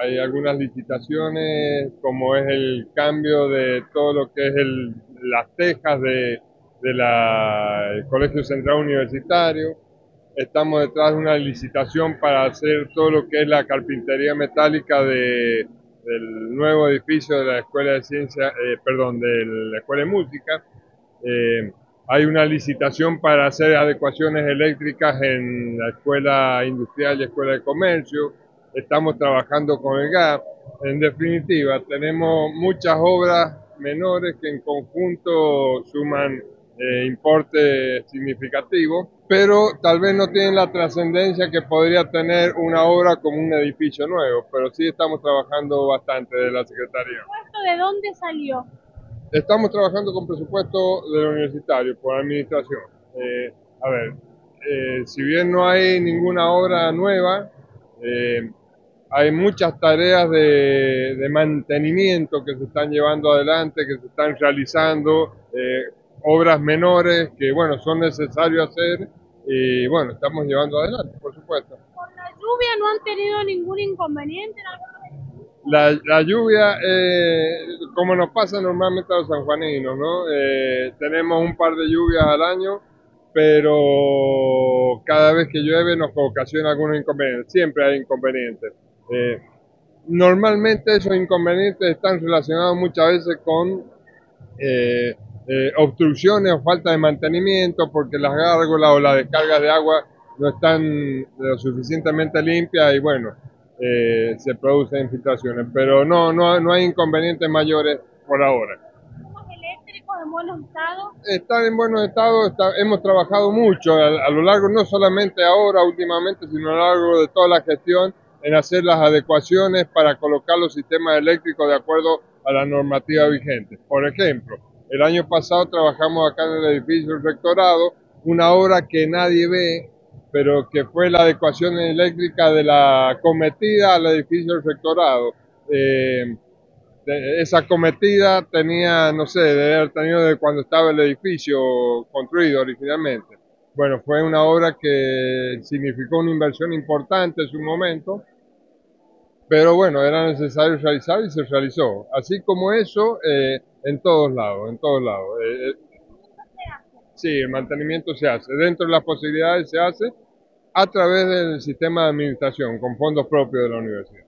hay algunas licitaciones, como es el cambio de todo lo que es las tejas de, del Colegio Central Universitario. Estamos detrás de una licitación para hacer todo lo que es la carpintería metálica de, del nuevo edificio de la Escuela de Ciencia, eh, perdón, de la Escuela de Música. Eh, hay una licitación para hacer adecuaciones eléctricas en la Escuela Industrial y Escuela de Comercio. Estamos trabajando con el GAP. En definitiva, tenemos muchas obras menores que en conjunto suman eh, importe significativo, pero tal vez no tienen la trascendencia que podría tener una obra como un edificio nuevo, pero sí estamos trabajando bastante de la Secretaría. ¿De dónde salió? Estamos trabajando con presupuesto del universitario, por administración. Eh, a ver, eh, si bien no hay ninguna obra nueva, eh, hay muchas tareas de, de, mantenimiento que se están llevando adelante, que se están realizando, obras menores que, bueno, son necesarios hacer y, bueno, estamos llevando adelante, por supuesto. ¿Por la lluvia no han tenido ningún inconveniente la, la lluvia, eh, como nos pasa normalmente a los sanjuaninos, ¿no? Eh, tenemos un par de lluvias al año, pero cada vez que llueve nos ocasiona algunos inconvenientes. Siempre hay inconvenientes. Eh, normalmente esos inconvenientes están relacionados muchas veces con eh, eh, obstrucciones o falta de mantenimiento porque las gárgolas o las descargas de agua no están lo suficientemente limpias y bueno, eh, se producen infiltraciones, pero no, no, no hay inconvenientes mayores por ahora. ¿Los eléctricos en buenos estados? Están en buenos estados, hemos trabajado mucho a, a, lo largo, no solamente ahora, últimamente, sino a lo largo de toda la gestión, en hacer las adecuaciones para colocar los sistemas eléctricos de acuerdo a la normativa vigente. Por ejemplo, el año pasado trabajamos acá en el edificio del rectorado, una obra que nadie ve, pero que fue la adecuación eléctrica de la cometida al edificio del rectorado. Eh, esa cometida tenía, no sé, debe haber tenido de cuando estaba el edificio construido originalmente. Bueno, fue una obra que significó una inversión importante en su momento, pero bueno, era necesario realizar y se realizó. Así como eso, eh, en todos lados, en todos lados. Eh, Sí, el mantenimiento se hace. Dentro de las posibilidades se hace a través del sistema de administración, con fondos propios de la universidad.